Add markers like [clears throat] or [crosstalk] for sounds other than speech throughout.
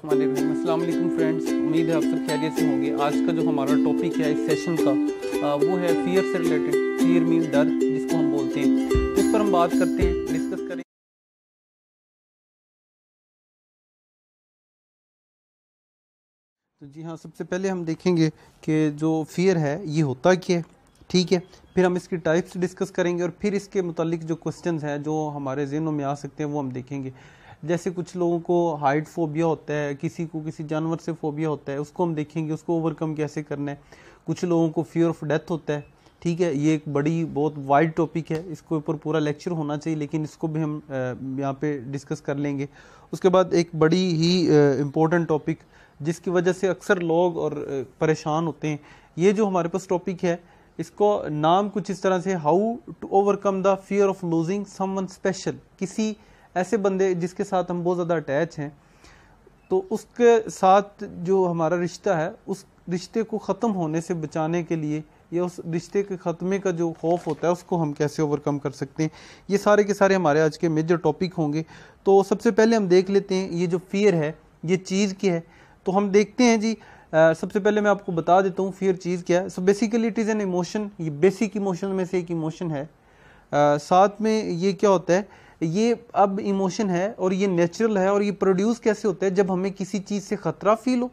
अस्सलाम फ्रेंड्स उम्मीद है आप सब खैरियत से होंगे। आज का जो हमारा टॉपिक है इस सेशन का आ, वो है फियर से रिलेटेड फियर मीन डर जिसको हम बोलते हैं। उस पर हम बात करते हैं डिस्कस करें। तो जी हाँ सबसे पहले हम देखेंगे कि जो फियर है ये होता क्या है? ठीक है? फिर हम इसकी टाइप्स डिस्कस करेंगे और फिर इसके मुतालिक जो क्वेश्चन हैं जो हमारे जहनों में आ सकते हैं वो हम देखेंगे। जैसे कुछ लोगों को हाइट फोबिया होता है, किसी को किसी जानवर से फोबिया होता है, उसको हम देखेंगे, उसको ओवरकम कैसे करना है। कुछ लोगों को फियर ऑफ़ डेथ होता है, ठीक है? ये एक बड़ी, बहुत वाइड टॉपिक है, इसके ऊपर पूरा लेक्चर होना चाहिए, लेकिन इसको भी हम यहाँ पे डिस्कस कर लेंगे। उसके बाद एक बड़ी ही इम्पोर्टेंट टॉपिक जिसकी वजह से अक्सर लोग और परेशान होते हैं। ये जो हमारे पास टॉपिक है, इसको नाम कुछ इस तरह से how to overcome the fear of losing someone special किसी ऐसे बंदे जिसके साथ हम बहुत ज़्यादा अटैच हैं तो उसके साथ जो हमारा रिश्ता है उस रिश्ते को ख़त्म होने से बचाने के लिए या उस रिश्ते के ख़त्मे का जो खौफ होता है उसको हम कैसे ओवरकम कर सकते हैं? ये सारे के सारे हमारे आज के मेजर टॉपिक होंगे। तो सबसे पहले हम देख लेते हैं ये जो फियर है ये चीज़ क्या है? तो हम देखते हैं जी आ, सबसे पहले मैं आपको बता देता हूँ फियर चीज़ क्या है। So basically it is an emotion ये बेसिक इमोशन में से एक इमोशन है। आ, साथ में ये क्या होता है ये अब इमोशन है और ये नेचुरल है और ये प्रोड्यूस कैसे होता है जब हमें किसी चीज़ से ख़तरा फील हो?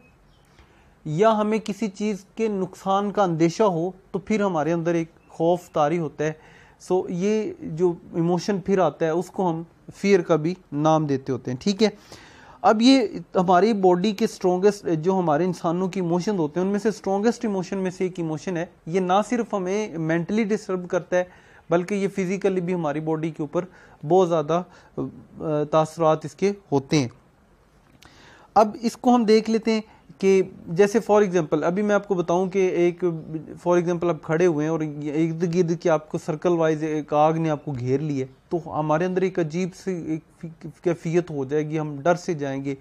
या हमें किसी चीज़ के नुकसान का अंदेशा हो तो फिर हमारे अंदर एक खौफ तारी होता है। सो ये जो इमोशन फिर आता है, उसको हम फियर का भी नाम देते होते हैं, ठीक है? अब ये हमारी बॉडी के स्ट्रॉन्गेस्ट जो हमारे इंसानों की इमोशन होते हैं, उनमें से स्ट्रॉन्गेस्ट इमोशन में से एक इमोशन है। ये ना सिर्फ़ हमें मेंटली डिस्टर्ब करता है बल्कि ये फिज़िकली भी हमारी बॉडी के ऊपर बहुत ज़्यादा तासरात इसके होते हैं। अब इसको हम देख लेते हैं कि जैसे फॉर एग्जांपल अभी मैं आपको बताऊँ कि एक फॉर एग्जांपल आप खड़े हुए हैं और इर्द गिर्द की आपको सर्कल वाइज एक आग ने आपको घेर लिया तो हमारे अंदर एक अजीब सी एक कैफियत हो जाएगी, हम डर से जाएँगे।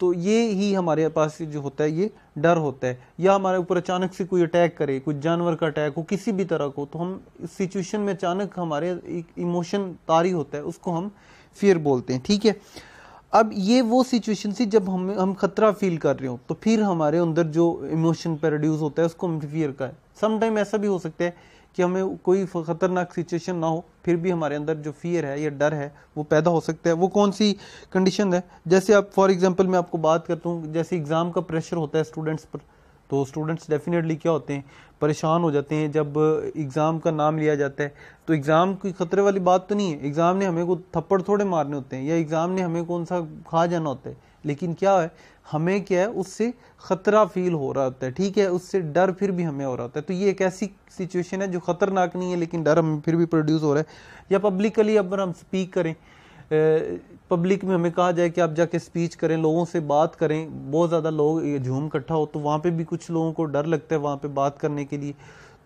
तो ये ही हमारे पास जो होता है, ये डर होता है। या हमारे ऊपर अचानक से कोई अटैक करे, कोई जानवर का अटैक हो, किसी भी तरह को तो हम इस सिचुएशन में अचानक हमारे एक इमोशन तारी होता है, उसको हम फियर बोलते हैं, ठीक है? अब ये वो सिचुएशन थी जब हम हम खतरा फील कर रहे हो तो फिर हमारे अंदर जो इमोशन प्रोड्यूस होता है, उसको हम फियर का है समटाइम ऐसा भी हो सकता है कि हमें कोई ख़तरनाक सिचुएशन ना हो, फिर भी हमारे अंदर जो फियर है या डर है, वो पैदा हो सकता है। वो कौन सी कंडीशन है? जैसे आप फॉर एग्जांपल मैं आपको बात करता हूँ, जैसे एग्ज़ाम का प्रेशर होता है स्टूडेंट्स पर तो स्टूडेंट्स डेफिनेटली क्या होते हैं? परेशान हो जाते हैं जब एग्ज़ाम का नाम लिया जाता है। तो एग्ज़ाम की ख़तरे वाली बात तो नहीं है। एग्ज़ाम ने हमें को थप्पड़ थोड़े मारने होते हैं, या एग्ज़ाम ने हमें कौन सा खा जाना होता है। लेकिन क्या है, हमें क्या है, उससे ख़तरा फील हो रहा होता है, ठीक है? उससे डर फिर भी हमें हो रहा होता है। तो ये एक ऐसी सिचुएशन है जो ख़तरनाक नहीं है, लेकिन डर हमें फिर भी प्रोड्यूस हो रहा है। या पब्लिकली अगर हम स्पीक करें पब्लिक में हमें कहा जाए कि आप जाके स्पीच करें, लोगों से बात करें, बहुत ज़्यादा लोग झूम इकट्ठा हो तो वहाँ पे भी कुछ लोगों को डर लगता है वहाँ पे बात करने के लिए।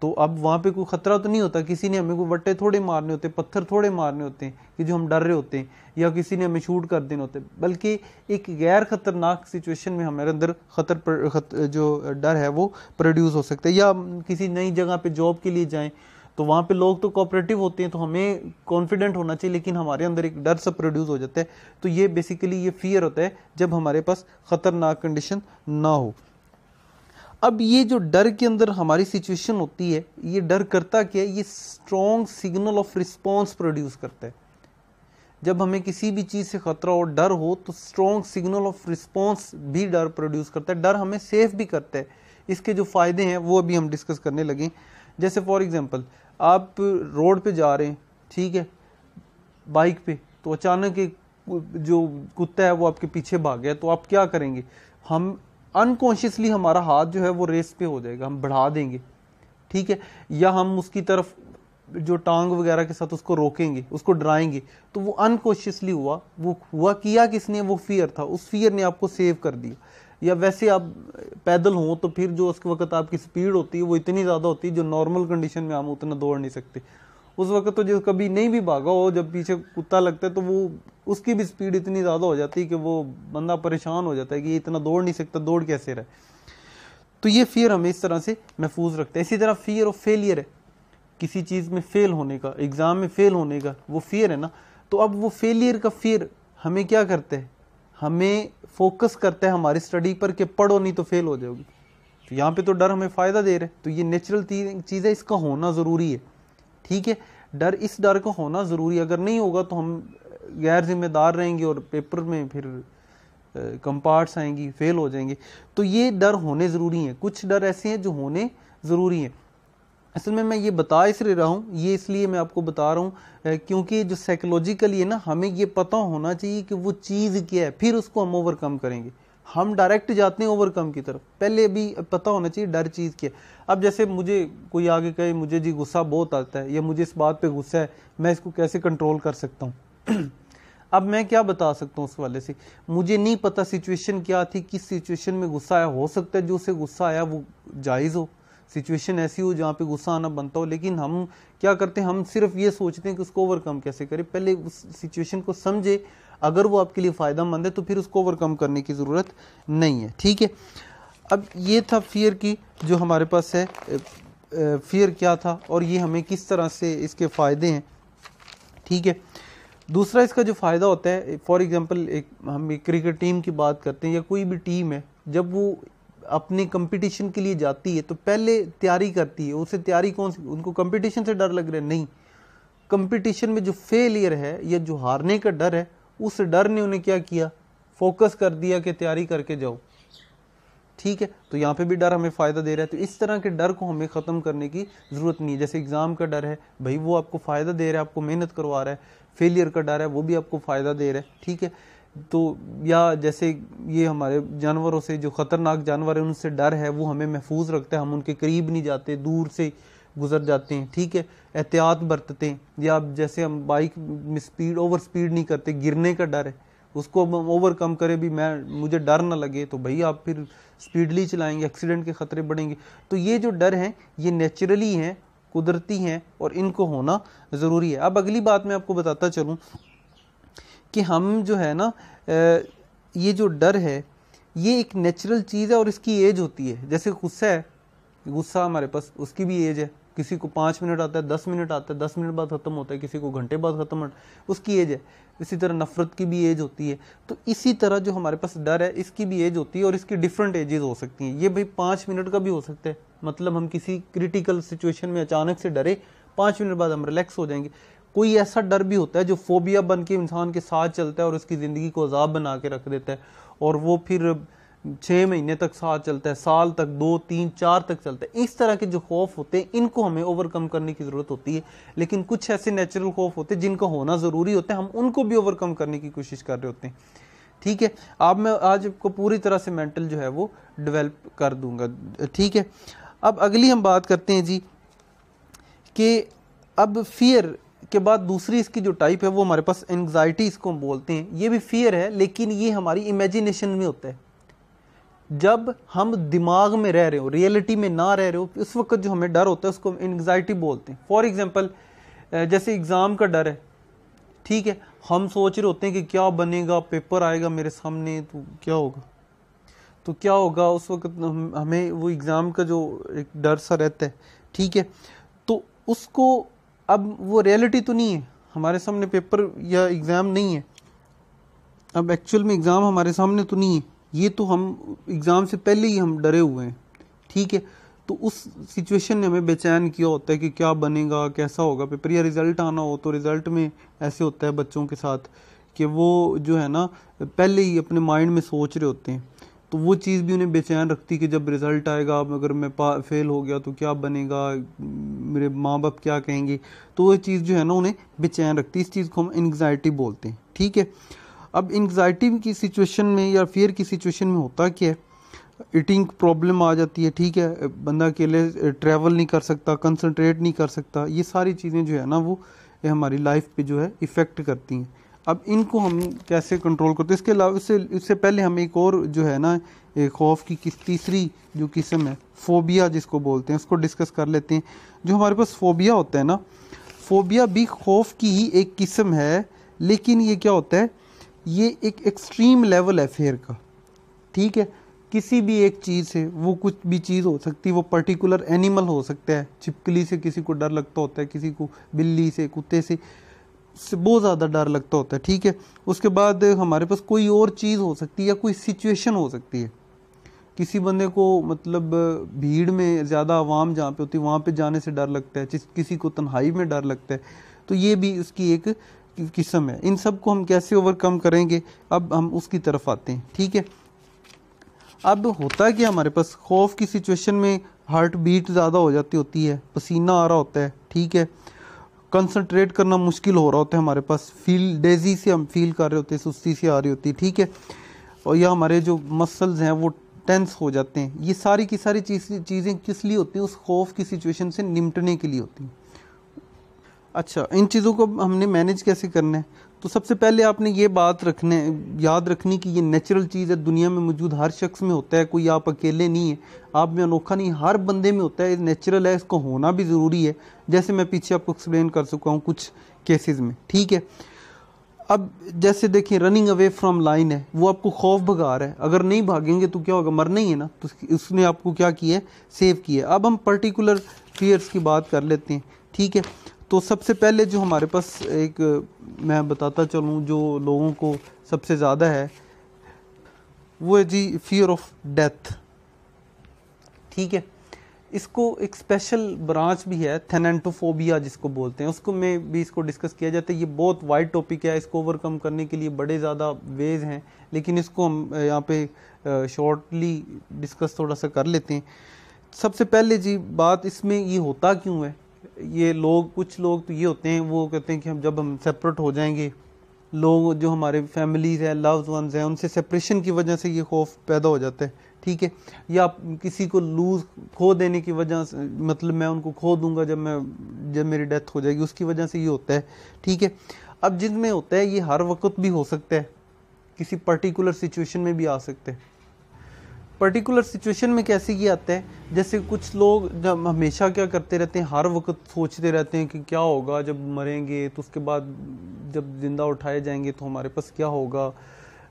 तो अब वहाँ पे कोई ख़तरा तो नहीं होता? किसी ने हमें कोई वट्टे थोड़े मारने होते पत्थर थोड़े मारने होते हैं कि जो हम डर रहे होते हैं या किसी ने हमें शूट कर देने होते? बल्कि एक गैर खतरनाक सिचुएशन में हमारे अंदर खतर, पर, खतर जो डर है वो प्रोड्यूस हो सकता है। या किसी नई जगह पे जॉब के लिए जाएँ तो वहाँ पे लोग तो कोऑपरेटिव होते हैं तो हमें कॉन्फिडेंट होना चाहिए लेकिन हमारे अंदर एक डर सा प्रोड्यूस हो जाता है। तो ये बेसिकली ये फियर होता है जब हमारे पास ख़तरनाक कंडीशन ना हो। अब ये जो डर के अंदर हमारी सिचुएशन होती है, ये डर करता क्या है? ये strong signal of response produce करता है। जब हमें किसी भी चीज़ से खतरा और डर हो तो स्ट्रॉन्ग सिग्नल ऑफ़ रिस्पॉन्स भी डर प्रोड्यूस करता है। डर हमें सेफ़ भी करता है। इसके जो फ़ायदे हैं, वो अभी हम डिस्कस करने लगे जैसे फॉर एग्ज़ाम्पल आप रोड पे जा रहे हैं, ठीक है? बाइक पे तो अचानक एक जो कुत्ता है, वो आपके पीछे भाग गया तो आप क्या करेंगे? हम अनकॉन्शियसली हमारा हाथ जो है वो रेस पे हो जाएगा, हम बढ़ा देंगे, ठीक है? या हम उसकी तरफ़ जो टांग वगैरह के साथ उसको रोकेंगे, उसको डराएँगे तो वो अनकॉन्शियसली हुआ, वो हुआ किया किसने, वो फियर था, उस फियर ने आपको सेव कर दिया। या वैसे आप पैदल हों तो फिर जो उस वक्त आपकी स्पीड होती है, वो इतनी ज़्यादा होती है, जो नॉर्मल कंडीशन में हम उतना दौड़ नहीं सकते। उस वक्त तो जो कभी नहीं भी भागा हो, जब पीछे कुत्ता लगता है तो वो उसकी भी स्पीड इतनी ज़्यादा हो जाती है कि वो बंदा परेशान हो जाता है कि ये इतना दौड़ नहीं सकता, दौड़ कैसे रहे तो ये फियर हमें इस तरह से महफूज रखते हैं। इसी तरह फियर ऑफ़ फेलियर है। किसी चीज़ में फेल होने का एग्ज़ाम में फेल होने का वो फियर है ना। तो अब वो फेलियर का फियर हमें क्या करता है? हमें फोकस करता है हमारी स्टडी पर कि पढ़ो नहीं तो फेल हो जाओगी। तो यहाँ पे तो डर हमें फ़ायदा दे रहा है। तो ये नेचुरल चीज़ है इसका होना ज़रूरी है। ठीक है, डर, इस डर का होना ज़रूरी अगर नहीं होगा तो हम गैर जिम्मेदार रहेंगे और पेपर में फिर कम पार्ट्स आएँगी, फेल हो जाएँगे। तो ये डर होने ज़रूरी हैं। कुछ डर ऐसे हैं जो होने ज़रूरी हैं। असल में मैं ये बता इसलिए रहा हूँ, ये इसलिए मैं आपको बता रहा हूँ क्योंकि जो साइकोलॉजिकली है ना, हमें ये पता होना चाहिए कि वो चीज़ क्या है, फिर उसको हम ओवरकम करेंगे। हम डायरेक्ट जाते हैं ओवरकम की तरफ़। पहले भी पता होना चाहिए डर चीज़ क्या अब जैसे मुझे कोई आगे कहे, मुझे जी गुस्सा बहुत आता है या मुझे इस बात पे गुस्सा है, मैं इसको कैसे कंट्रोल कर सकता हूँ? [clears throat] अब मैं क्या बता सकता हूँ उस वाले से? मुझे नहीं पता सिचुएशन क्या थी, किस सिचुएशन में गुस्सा आया। हो सकता है जो उसे गुस्सा आया, वो जायज़ हो। सिचुएशन ऐसी हो जहाँ पे गुस्सा आना बनता हो, लेकिन हम क्या करते हैं? हम सिर्फ़ ये सोचते हैं कि उसको ओवरकम कैसे करें। पहले उस सिचुएशन को समझे अगर वो आपके लिए फ़ायदा मंद है तो फिर उसको ओवरकम करने की ज़रूरत नहीं है। ठीक है? अब ये था फियर की, जो हमारे पास है। फियर क्या था और ये हमें किस तरह से इसके फ़ायदे हैं? ठीक है? दूसरा इसका जो फ़ायदा होता है फॉर एग्ज़ाम्पल एक, हम एक क्रिकेट टीम की बात करते हैं या कोई भी टीम है, जब वो अपने कंपटीशन के लिए जाती है तो पहले तैयारी करती है। उसे तैयारी कौन सी, उनको कंपटीशन से डर लग रहा है? नहीं। कंपटीशन में जो फेलियर है या जो हारने का डर है उस डर ने उन्हें क्या किया? फोकस कर दिया कि तैयारी करके जाओ। ठीक है तो यहाँ पे भी डर हमें फ़ायदा दे रहा है। तो इस तरह के डर को हमें ख़त्म करने की ज़रूरत नहीं है। जैसे एग्ज़ाम का डर है, भाई वो आपको फ़ायदा दे रहा है, आपको मेहनत करवा रहा है। फेलियर का डर है, वो भी आपको फ़ायदा दे रहा है। ठीक है तो या जैसे ये हमारे जानवरों से जो ख़तरनाक जानवर है, उनसे डर है, वो हमें महफूज रखता है। हम उनके करीब नहीं जाते, दूर से गुजर जाते हैं, ठीक है? एहतियात बरतते हैं। या आप जैसे हम बाइक स्पीड ओवर स्पीड नहीं करते, गिरने का डर है। उसको ओवरकम करें, भी मैं, मुझे डर ना लगे तो भाई आप फिर स्पीडली चलाएँगे एक्सीडेंट के ख़तरे बढ़ेंगे। तो ये जो डर हैं, ये नेचुरली हैं, कुदरती हैं और इनको होना ज़रूरी है। अब अगली बात मैं आपको बताता चलूँ कि हम जो है ना ये जो डर है, ये एक नेचुरल चीज़ है और इसकी एज होती है। जैसे गुस्सा है, गुस्सा हमारे पास, उसकी भी एज है। किसी को पाँच मिनट आता है, दस मिनट आता है, दस मिनट बाद ख़त्म होता है, किसी को घंटे बाद ख़त्म होता है। उसकी एज है। इसी तरह नफरत की भी एज होती है। तो इसी तरह जो हमारे पास डर है, इसकी भी एज होती है और इसकी डिफरेंट एजेस हो सकती हैं। ये भाई पाँच मिनट का भी हो सकता है। मतलब हम किसी क्रिटिकल सिचुएशन में अचानक से डरे, पाँच मिनट बाद हम रिलैक्स हो जाएँगे। कोई ऐसा डर भी होता है जो फोबिया बन के इंसान के साथ चलता है और उसकी ज़िंदगी को अजाब बना के रख देता है। और वो फिर छः महीने तक साथ चलता है, साल तक, दो, तीन, चार तक चलता है। इस तरह के जो खौफ होते हैं, इनको हमें ओवरकम करने की ज़रूरत होती है। लेकिन कुछ ऐसे नेचुरल खौफ होते हैं, जिनका होना ज़रूरी होता है, हम उनको भी ओवरकम करने की कोशिश कर रहे होते हैं। ठीक है, अब मैं आज आपको पूरी तरह से मेंटल जो है वो डेवलप कर दूँगा। ठीक है, अब अगली हम बात करते हैं जी कि अब फियर के बाद दूसरी इसकी जो टाइप है, वो हमारे पास एंग्जाइटी इसको हम बोलते हैं। ये भी फियर है, लेकिन ये हमारी इमेजिनेशन में होता है। जब हम दिमाग में रह रहे हो रियलिटी में ना रह रहे हो, उस वक्त जो हमें डर होता है, उसको एंग्जाइटी बोलते हैं। फॉर एग्ज़ाम्पल जैसे एग्ज़ाम का डर है, ठीक है, हम सोच रहे होते हैं कि क्या बनेगा पेपर आएगा मेरे सामने तो क्या होगा? तो क्या होगा, उस वक्त हमें वो एग्ज़ाम का जो एक डर सा रहता है, ठीक है? तो उसको, अब वो रियलिटी तो नहीं है, हमारे सामने पेपर या एग्ज़ाम नहीं है। अब एक्चुअल में एग्ज़ाम हमारे सामने तो नहीं है। ये तो हम एग्ज़ाम से पहले ही हम डरे हुए हैं, ठीक है? तो उस सिचुएशन ने हमें बेचैन किया होता है कि क्या बनेगा, कैसा होगा? पेपर या रिज़ल्ट आना हो तो रिज़ल्ट में ऐसे होता है बच्चों के साथ कि वो जो है ना, पहले ही अपने माइंड में सोच रहे होते हैं। तो वो चीज़ भी उन्हें बेचैन रखती कि जब रिज़ल्ट आएगा, अगर मैं फेल हो गया तो क्या बनेगा, मेरे माँ बाप क्या कहेंगे? तो वो चीज़ जो है ना उन्हें बेचैन रखती इस चीज़ को हम एनग्ज़ाइटी बोलते हैं, ठीक है? अब एंगजाइटी की सिचुएशन में या फियर की सिचुएशन में होता क्या है? ईटिंग प्रॉब्लम आ जाती है, ठीक है? बंदा अकेले ट्रैवल नहीं कर सकता कंसंट्रेट नहीं कर सकता, ये सारी चीज़ें जो है ना, वो हमारी लाइफ पे जो है इफ़ेक्ट करती हैं। अब इनको हम कैसे कंट्रोल करते हैं? इसके अलावा इससे इससे पहले हम एक और जो है ना खौफ की किस, तीसरी जो किस्म है फोबिया जिसको बोलते हैं, उसको डिस्कस कर लेते हैं। जो हमारे पास फोबिया होता है ना फोबिया भी खौफ की ही एक किस्म है, लेकिन ये क्या होता है? ये एक एक्सट्रीम लेवल है फेयर का, ठीक है? किसी भी एक चीज़ से, वो कुछ भी चीज़ हो सकती है वो पर्टिकुलर एनिमल हो सकता है। छिपकली से किसी को डर लगता होता है, किसी को बिल्ली से, कुत्ते से बहुत ज़्यादा डर लगता होता है, ठीक है? उसके बाद हमारे पास कोई और चीज़ हो सकती है या कोई सिचुएशन हो सकती है। किसी बंदे को मतलब भीड़ में ज़्यादा आवाम जहाँ पे होती है, वहाँ पे जाने से डर लगता है किसी को तन्हाई में डर लगता है। तो ये भी उसकी एक किस्म है इन सबको हम कैसे ओवरकम करेंगे? अब हम उसकी तरफ़ आते हैं, ठीक है? अब होता है कि हमारे पास? खौफ की सिचुएशन में हार्ट बीट ज़्यादा हो जाती होती है, पसीना आ रहा होता है, ठीक है? कंसंट्रेट करना मुश्किल हो रहा होता है हमारे पास। फील डेजी से हम फील कर रहे होते हैं, सुस्ती से आ रही होती है, ठीक है? और या हमारे जो मसल्स हैं, वो टेंस हो जाते हैं। ये सारी की सारी चीज़, चीज़ें किस लिए होती हैं? उस खौफ की सिचुएशन से निपटने के लिए होती हैं। अच्छा इन चीज़ों को हमने मैनेज कैसे करना है? तो सबसे पहले आपने ये बात रखने, याद रखनी कि ये नेचुरल चीज़ है, दुनिया में मौजूद हर शख्स में होता है, कोई आप अकेले नहीं है। आप में अनोखा नहीं, हर बंदे में होता है नेचुरल है, इसको होना भी ज़रूरी है। जैसे मैं पीछे आपको एक्सप्लेन कर चुका हूँ कुछ केसेस में, ठीक है? अब जैसे देखिए रनिंग अवे फ्रॉम लाइन है, वो आपको खौफ भगा रहा है। अगर नहीं भागेंगे तो क्या होगा? मरना ही है ना। तो उसने आपको क्या किया? है सेव किया। अब हम पर्टिकुलर फियर्स की बात कर लेते हैं, ठीक है? तो सबसे पहले जो हमारे पास एक, मैं बताता चलूँ जो लोगों को सबसे ज़्यादा है, वो है जी फियर ऑफ़ डेथ ठीक है? इसको एक स्पेशल ब्रांच भी है थेनेंटोफोबिया जिसको बोलते हैं। उसको में भी इसको डिस्कस किया जाता है। ये बहुत वाइड टॉपिक है, इसको ओवरकम करने के लिए बड़े ज़्यादा वेज हैं, लेकिन इसको हम यहाँ पे शॉर्टली डिस्कस थोड़ा सा कर लेते हैं। सबसे पहले जी बात इसमें ये होता क्यों है? ये लोग, कुछ लोग तो ये होते हैं, वो कहते हैं कि हम जब हम सेपरेट हो जाएँगे, लोग जो हमारे फैमिलीज़ हैं लव्ड वंस हैं, उनसे सेपरेशन की वजह से ये खौफ पैदा हो जाता है, ठीक है? या किसी को लूज खो देने की वजह से मतलब मैं उनको खो दूँगा जब मैं, जब मेरी डेथ हो जाएगी, उसकी वजह से ये होता है, ठीक है? अब जिनमें होता है, ये हर वक्त भी हो सकता है, किसी पर्टिकुलर सिचुएशन में भी आ सकते हैं। पर्टिकुलर सिचुएशन में कैसे ये आता है? जैसे कुछ लोग जब हमेशा क्या करते रहते हैं हर वक्त सोचते रहते हैं कि क्या होगा जब मरेंगे तो उसके बाद जब ज़िंदा उठाए जाएँगे तो हमारे पास क्या होगा?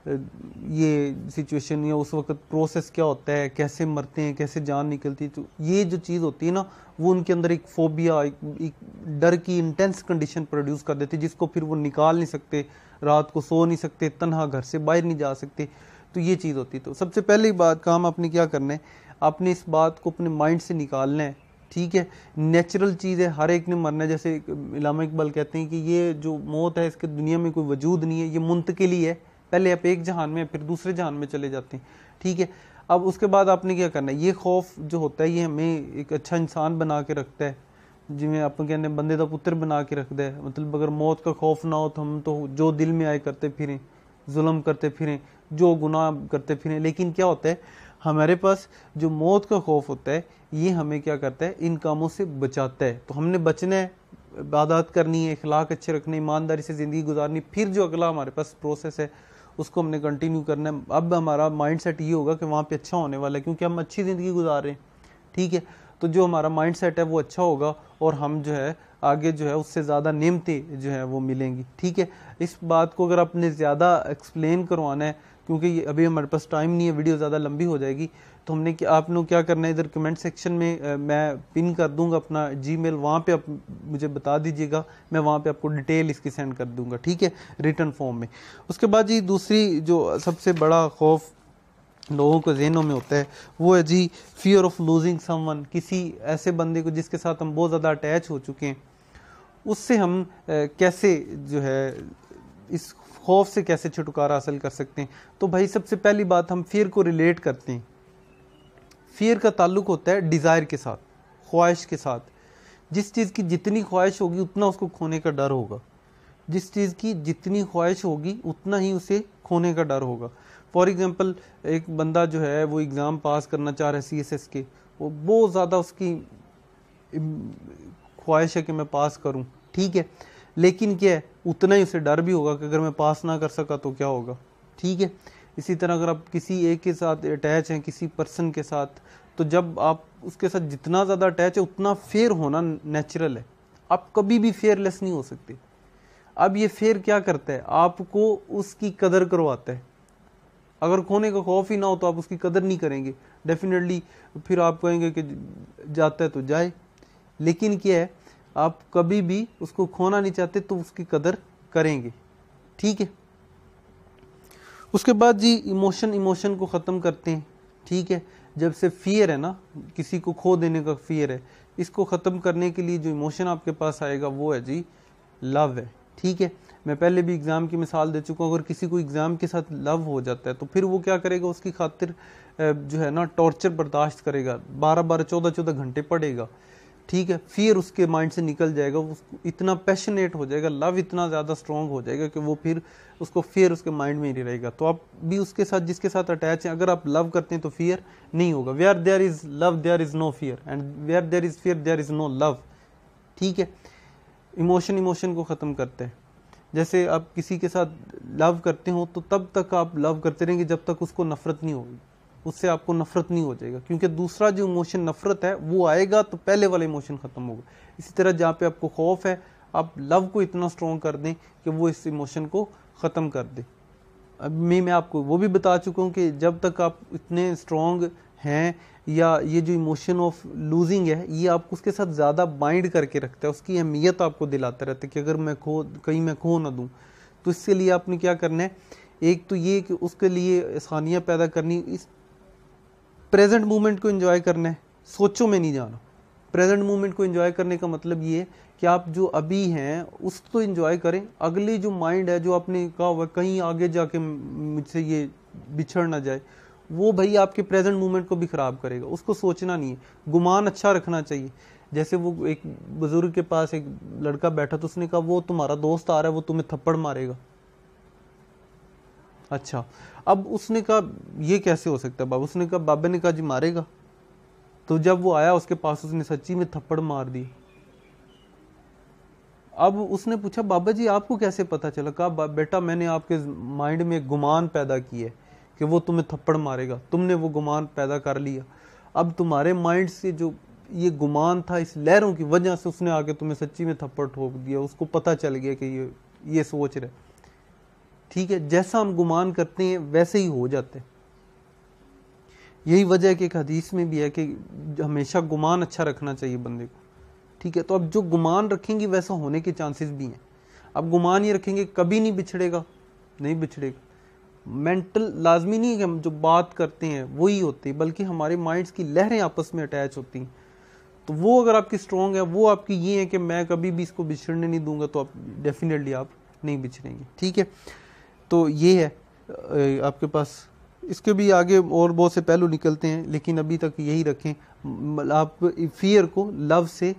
ये सिचुएशन या उस वक्त प्रोसेस क्या होता है? कैसे मरते हैं? कैसे जान निकलती है? तो ये जो चीज़ होती है ना वो उनके अंदर एक फोबिया एक, एक डर की इंटेंस कंडीशन प्रोड्यूस कर देती है जिसको फिर वो निकाल नहीं सकते रात को सो नहीं सकते तनहा घर से बाहर नहीं जा सकते। तो ये चीज़ होती तो सबसे पहली बात काम आपने क्या करना है? आपने इस बात को अपने माइंड से निकालना है, ठीक है? नेचुरल चीज़ है हर एक ने मरना है। जैसे इलामा इकबाल कहते हैं कि ये जो मौत है, इसके दुनिया में कोई वजूद नहीं है, ये मुंतकिली है। पहले आप एक जहान में, फिर दूसरे जहान में चले जाते हैं, ठीक है? अब उसके बाद आपने क्या करना है? ये खौफ जो होता है, ये हमें एक अच्छा इंसान बना के रखता है। जिमें आप कहते बंदे का पुत्र बना के रखता है। मतलब अगर मौत का खौफ ना हो तो हम तो जो दिल में आए करते फिरें। जुल्म करते फिरें, जो गुनाह करते फिरें। लेकिन क्या होता है, हमारे पास जो मौत का खौफ होता है, ये हमें क्या करता है, इन कामों से बचाता है। तो हमने बचना है, इबादत करनी है अखलाक अच्छे रखने, ईमानदारी से ज़िंदगी गुजारनी, फिर जो अगला हमारे पास प्रोसेस है, उसको हमने कंटिन्यू करना है। अब हमारा माइंड सेट ये होगा कि वहाँ पे अच्छा होने वाला है, क्योंकि हम अच्छी ज़िंदगी गुजार रहे हैं। ठीक है तो जो हमारा माइंड सेट है, वो अच्छा होगा, और हम जो है आगे जो है उससे ज़्यादा नेमतें जो है वो मिलेंगी। ठीक है? इस बात को अगर आपने ज़्यादा एक्सप्लेन करवाना है, क्योंकि अभी हमारे पास टाइम नहीं है वीडियो ज़्यादा लंबी हो जाएगी तो हमने क्या आप लोग क्या करना है? इधर कमेंट सेक्शन में मैं पिन कर दूँगा अपना जी मेल वहाँ पर आप मुझे बता दीजिएगा, मैं वहाँ पे आपको डिटेल इसकी सेंड कर दूँगा। ठीक है? रिटर्न फॉर्म में। उसके बाद जी दूसरी जो सबसे बड़ा खौफ लोगों को जहनों में होता है, वो है जी फियर ऑफ़ लूजिंग समवन किसी ऐसे बंदे को जिसके साथ हम बहुत ज़्यादा अटैच हो चुके हैं। उससे हम कैसे जो है, इस खौफ से कैसे छुटकारा हासिल कर सकते हैं? तो भाई सबसे पहली बात, हम फियर को रिलेट करते हैं। फियर का ताल्लुक होता है डिज़ायर के साथ, ख्वाहिश के साथ। जिस चीज़ की जितनी ख्वाहिश होगी, उतना उसको खोने का डर होगा। जिस चीज़ की जितनी ख्वाहिश होगी, उतना ही उसे खोने का डर होगा। फॉर एग्ज़ाम्पल एक बंदा जो है, वो एग्ज़ाम पास करना चाह रहा है सी एस एस के। वो बहुत ज़्यादा उसकी ख्वाहिश है कि मैं पास करूँ। ठीक है। लेकिन क्या है, उतना ही उसे डर भी होगा कि अगर मैं पास ना कर सका तो क्या होगा? ठीक है? इसी तरह अगर आप किसी एक के साथ अटैच हैं, किसी पर्सन के साथ तो जब आप उसके साथ जितना ज़्यादा अटैच है, उतना फेयर होना नेचुरल है। आप कभी भी फेयरलेस नहीं हो सकते। अब ये फेयर क्या करता है? आपको उसकी कदर करवाता है। अगर खोने का खौफ ही ना हो तो आप उसकी कदर नहीं करेंगे। डेफिनेटली फिर आप कहेंगे कि जाता है तो जाए। लेकिन क्या है आप कभी भी उसको खोना नहीं चाहते तो उसकी कदर करेंगे। ठीक है? उसके बाद जी इमोशन इमोशन को ख़त्म करते हैं। ठीक है? जब से फियर है ना, किसी को खो देने का फियर है, इसको ख़त्म करने के लिए जो इमोशन आपके पास आएगा, वो है जी लव है। ठीक है? मैं पहले भी एग्ज़ाम की मिसाल दे चुका हूँ, अगर किसी को एग्ज़ाम के साथ लव हो जाता है तो फिर वो क्या करेगा? उसकी खातिर जो है ना टॉर्चर बर्दाश्त करेगा। बारह बारह, चौदह चौदह घंटे पड़ेगा ठीक है, फिर उसके माइंड से निकल जाएगा, वो इतना पैशनेट हो जाएगा लव इतना ज़्यादा स्ट्रॉन्ग हो जाएगा कि वो फिर उसको फियर उसके माइंड में ही रहेगा। तो आप भी उसके साथ, जिसके साथ अटैच हैं, अगर आप लव करते हैं तो फियर नहीं होगा। Where there is love there is no fear and where there is fear there is no love ठीक है? इमोशन इमोशन को ख़त्म करते हैं। जैसे आप किसी के साथ लव करते हो तो तब तक आप लव करते रहेंगे जब तक उसको नफरत नहीं होगी। उससे आपको नफरत नहीं हो जाएगा। क्योंकि दूसरा जो इमोशन नफरत है, वो आएगा तो पहले वाला इमोशन खत्म होगा। इसी तरह जहाँ पे आपको खौफ है, आप लव को इतना स्ट्रॉन्ग कर दें कि वो इस इमोशन को ख़त्म कर दे। अब मैं मैं आपको वो भी बता चुका हूँ कि जब तक आप इतने स्ट्रॉन्ग हैं या ये जो इमोशन ऑफ़ लूजिंग है, ये आपको उसके साथ ज़्यादा बाइंड करके रखता है, उसकी अहमियत आपको दिलाता रहता है कि अगर मैं खो, कहीं मैं खो ना दूँ। तो इसके लिए आपने क्या करना है? एक तो ये कि उसके लिए आसानियाँ पैदा करनी, इस प्रेजेंट मोमेंट को इन्जॉय करना है, सोचो में नहीं जाना। प्रेजेंट मोमेंट को इन्जॉय करने का मतलब ये है कि आप जो अभी हैं उसको इन्जॉय करें। अगली जो माइंड है, जो आपने कहा हुआ कहीं आगे जाके मुझसे ये बिछड़ ना जाए, वो भाई आपके प्रेजेंट मोमेंट को भी ख़राब करेगा। उसको सोचना नहीं है। गुमान अच्छा रखना चाहिए। जैसे वो एक बुज़ुर्ग के पास एक लड़का बैठा तो उसने कहा, वो तुम्हारा दोस्त आ रहा है, वो तुम्हें थप्पड़ मारेगा। अच्छा। अब उसने कहा, ये कैसे हो सकता है बाबा? उसने कहा, बाबा ने कहा, जी मारेगा। तो जब वो आया, उसके पास उसने सच्ची में थप्पड़ मार दी। अब उसने पूछा, बाबा जी, आपको कैसे पता चला? कहा बेटा, मैंने आपके माइंड में गुमान पैदा किया कि वो तुम्हें थप्पड़ मारेगा। तुमने वो गुमान पैदा कर लिया। अब तुम्हारे माइंड से जो ये गुमान था, इस लहरों की वजह से उसने आके तुम्हें सच्ची में थप्पड़ ठोक दिया। उसको पता चल गया कि ये ये सोच रहे ठीक है, जैसा हम गुमान करते हैं, वैसे ही हो जाते हैं। यही वजह है कि एक हदीस में भी है कि हमेशा गुमान अच्छा रखना चाहिए बंदे को। ठीक है तो अब जो गुमान रखेंगे, वैसा होने के चांसेस भी हैं। अब गुमान ही रखेंगे, कभी नहीं बिछड़ेगा नहीं बिछड़ेगा। मेंटल लाजमी नहीं है कि हम जो बात करते हैं, वही होती है, बल्कि हमारे माइंड्स की लहरें आपस में अटैच होती हैं। तो वो अगर आपकी स्ट्रॉन्ग है, वो आपकी ये है कि मैं कभी भी इसको बिछड़ने नहीं दूँगा तो आप डेफिनेटली आप नहीं बिछड़ेंगे। ठीक है तो ये है आपके पास। इसके भी आगे और बहुत से पहलू निकलते हैं, लेकिन अभी तक यही रखें। आप फियर को लव से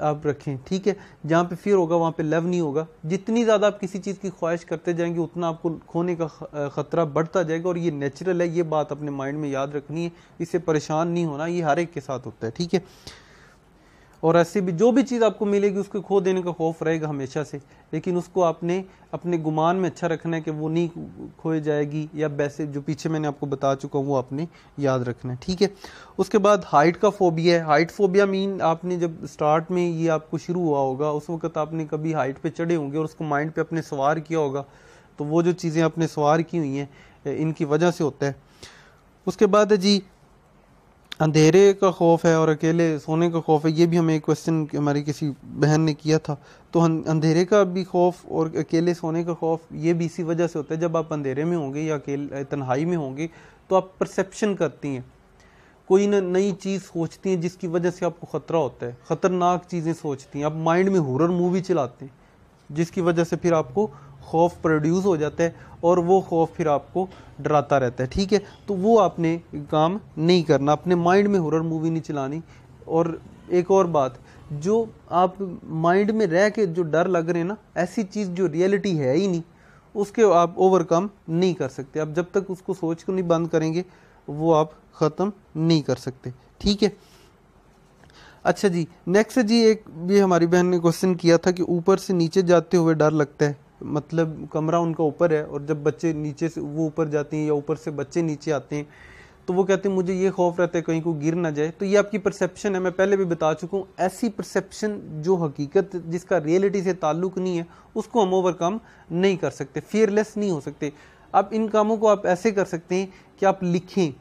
आप रखें, ठीक है? जहाँ पे फियर होगा, वहाँ पे लव नहीं होगा। जितनी ज़्यादा आप किसी चीज़ की ख्वाहिश करते जाएँगे, उतना आपको खोने का ख़तरा बढ़ता जाएगा, और ये नेचुरल है, ये बात अपने माइंड में याद रखनी है। इससे परेशान नहीं होना, ये हर एक के साथ होता है, ठीक है? और ऐसे भी, जो भी चीज़ आपको मिलेगी, उसको खो देने का खौफ रहेगा हमेशा से। लेकिन उसको आपने अपने गुमान में अच्छा रखना है कि वो नहीं खोए जाएगी, या वैसे जो पीछे मैंने आपको बता चुका हूँ, वो आपने याद रखना है। ठीक है? उसके बाद हाइट का फोबिया है। हाइट फोबिया मीन आपने जब स्टार्ट में ये आपको शुरू हुआ होगा, उस वक्त आपने कभी हाइट पर चढ़े होंगे और उसको माइंड पे अपने सवार किया होगा तो वो जो चीज़ें आपने सवार की हुई हैं, इनकी वजह से होता है। उसके बाद है जी अंधेरे का खौफ है और अकेले सोने का खौफ है, ये भी हमें एक क्वेश्चन हमारी किसी बहन ने किया था। तो अंधेरे का भी खौफ और अकेले सोने का खौफ, ये भी इसी वजह से होता है, जब आप अंधेरे में होंगे या अकेले, तन्हाई में होंगे तो आप परसेप्शन करती हैं। कोई ना, नई चीज़ सोचती हैं जिसकी वजह से आपको ख़तरा होता है। ख़तरनाक चीज़ें सोचती हैं। आप माइंड में हुरर मूवी चलाते हैं, जिसकी वजह से फिर आपको खौफ प्रोड्यूस हो जाता है और वो खौफ फिर आपको डराता रहता है। ठीक है? तो वो आपने काम नहीं करना। अपने माइंड में हॉरर मूवी नहीं चलानी। और एक और बात, जो आप माइंड में रह के जो डर लग रहे हैं ना, ऐसी चीज़ जो रियलिटी है ही नहीं, उसके आप ओवरकम नहीं कर सकते। आप जब तक उसको सोच को नहीं बंद करेंगे, वो आप ख़त्म नहीं कर सकते। ठीक है? अच्छा जी नेक्स्ट जी एक, ये हमारी बहन ने क्वेश्चन किया था कि ऊपर से नीचे जाते हुए डर लगता है। मतलब कमरा उनका ऊपर है और जब बच्चे नीचे से, वो ऊपर जाते हैं या ऊपर से बच्चे नीचे आते हैं तो वो कहते हैं, मुझे ये खौफ रहता है कहीं को गिर ना जाए। तो ये आपकी परसेप्शन है, मैं पहले भी बता चुका हूँ, ऐसी परसेप्शन जो हकीकत जिसका रियलिटी से ताल्लुक नहीं है, उसको हम ओवरकम नहीं कर सकते फियरलेस नहीं हो सकते। अब इन कामों को आप ऐसे कर सकते हैं कि आप लिखें,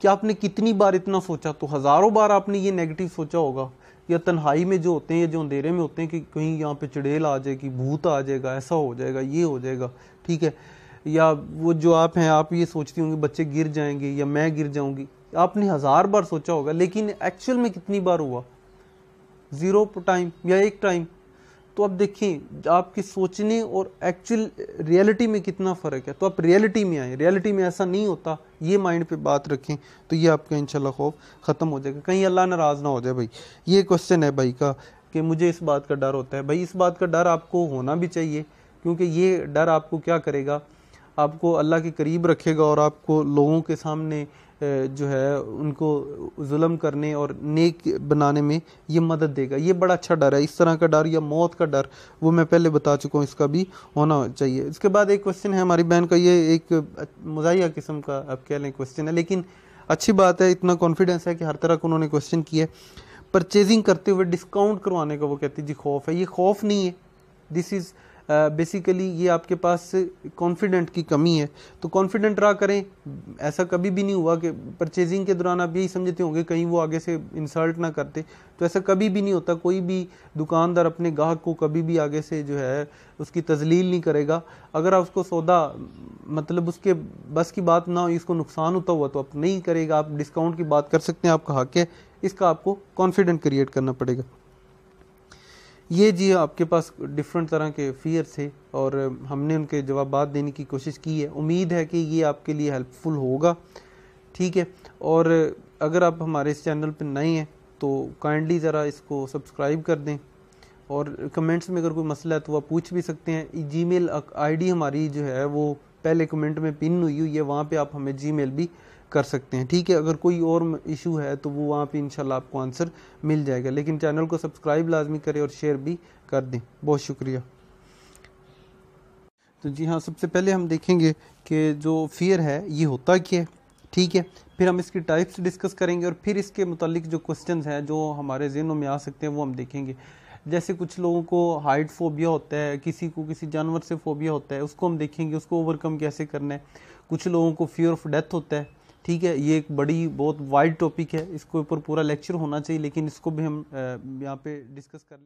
कि आपने कितनी बार इतना सोचा तो हज़ारों बार आपने ये नेगेटिव सोचा होगा। या तन्हाई में जो होते हैं, या जो अंधेरे में होते हैं कि कहीं यहाँ पे चढ़ेल आ जाएगी भूत आ जाएगा, ऐसा हो जाएगा, ये हो जाएगा, ठीक है? या वो जो आप हैं, आप ये सोचती होंगी, बच्चे गिर जाएँगे या मैं गिर जाऊँगी। आपने हज़ार बार सोचा होगा, लेकिन एक्चुअल में कितनी बार हुआ? ज़ीरो टाइम या एक टाइम तो आप देखिए, आपके सोचने और एक्चुअल रियलिटी में कितना फ़र्क है। तो आप रियलिटी में आए। रियलिटी में ऐसा नहीं होता। ये माइंड पे बात रखें तो ये आपका इंशाल्लाह खौफ ख़त्म हो जाएगा। कहीं अल्लाह नाराज़ ना हो जाए भाई। ये क्वेश्चन है भाई का कि मुझे इस बात का डर होता है। भाई, इस बात का डर आपको होना भी चाहिए, क्योंकि ये डर आपको क्या करेगा? आपको अल्लाह के करीब रखेगा और आपको लोगों के सामने जो है, उनको जुल्म करने और नेक बनाने में ये मदद देगा। ये बड़ा अच्छा डर है। इस तरह का डर या मौत का डर, वो मैं पहले बता चुका हूँ, इसका भी होना चाहिए। इसके बाद एक क्वेश्चन है हमारी बहन का। ये एक मजाया किस्म का, आप कह लें क्वेश्चन है। लेकिन अच्छी बात है, इतना कॉन्फिडेंस है कि हर तरह का उन्होंने क्वेश्चन किया परचेजिंग करते हुए डिस्काउंट करवाने का वो कहती जी, खौफ है। ये खौफ नहीं है। दिस इज़ बेसिकली ये आपके पास कॉन्फिडेंट की कमी है। तो कॉन्फिडेंट रहा करें। ऐसा कभी भी नहीं हुआ कि परचेजिंग के दौरान आप यही समझते होंगे, कहीं वो आगे से इंसल्ट ना करते। तो ऐसा कभी भी नहीं होता। कोई भी दुकानदार अपने गाहक को कभी भी आगे से जो है, उसकी तजलील नहीं करेगा। अगर आप उसको सौदा मतलब उसके बस की बात ना हो इसको नुकसान होता हुआ तो आप नहीं करेगा। आप डिस्काउंट की बात कर सकते हैं। आपका हक है। इसका आपको कॉन्फिडेंट क्रिएट करना पड़ेगा। ये जी आपके पास डिफरेंट तरह के फियर थे और हमने उनके जवाब देने की कोशिश की है। उम्मीद है कि ये आपके लिए हेल्पफुल होगा। ठीक है? और अगर आप हमारे इस चैनल पर नए हैं तो काइंडली ज़रा इसको सब्सक्राइब कर दें और कमेंट्स में अगर कोई मसला है तो आप पूछ भी सकते हैं। जी मेल हमारी जो है, वो पहले कमेंट में पिन हुई हुई है, वहाँ पर आप हमें जी भी कर सकते हैं। ठीक है, अगर कोई और इशू है तो वो वहाँ पे इंशाल्लाह आपको आंसर मिल जाएगा। लेकिन चैनल को सब्सक्राइब लाजमी करें और शेयर भी कर दें। बहुत शुक्रिया। तो जी हाँ सबसे पहले हम देखेंगे कि जो फियर है, ये होता क्या है? ठीक है, फिर हम इसकी टाइप्स डिस्कस करेंगे और फिर इसके मुतालिक जो क्वेश्चन हैं, जो हमारे जहनों में आ सकते हैं, वो हम देखेंगे। जैसे कुछ लोगों को हाइट फोबिया होता है, किसी को किसी जानवर से फोबिया होता है, उसको हम देखेंगे, उसको ओवरकम कैसे करना है? कुछ लोगों को फियर ऑफ़ डेथ होता है ठीक है, ये एक बड़ी, बहुत वाइड टॉपिक है। इसके ऊपर पूरा लेक्चर होना चाहिए, लेकिन इसको भी हम यहाँ पे डिस्कस कर